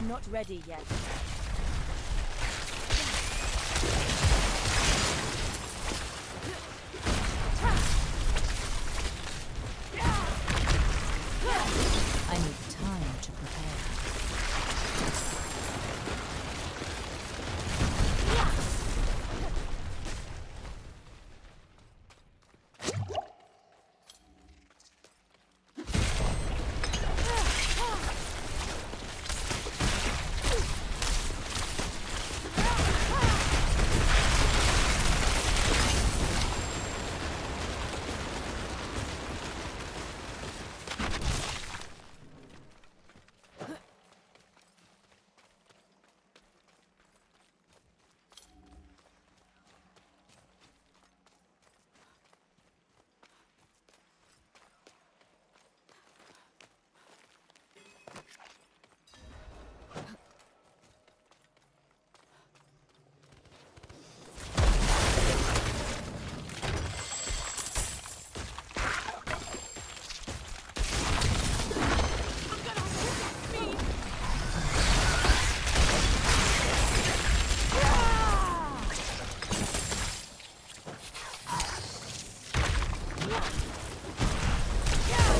I'm not ready yet. I need time to prepare. I'm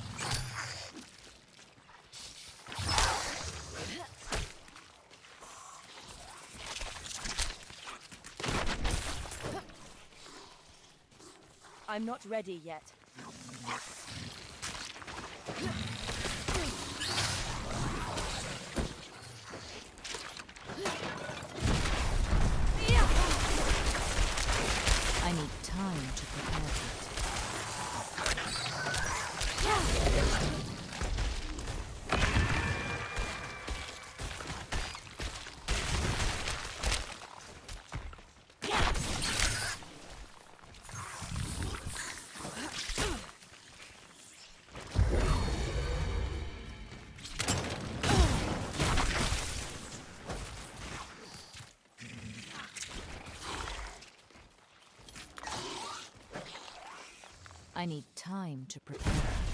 I'm not ready yet. I need time to prepare.